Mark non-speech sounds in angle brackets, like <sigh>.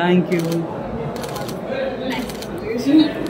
Thank you. Nice <laughs>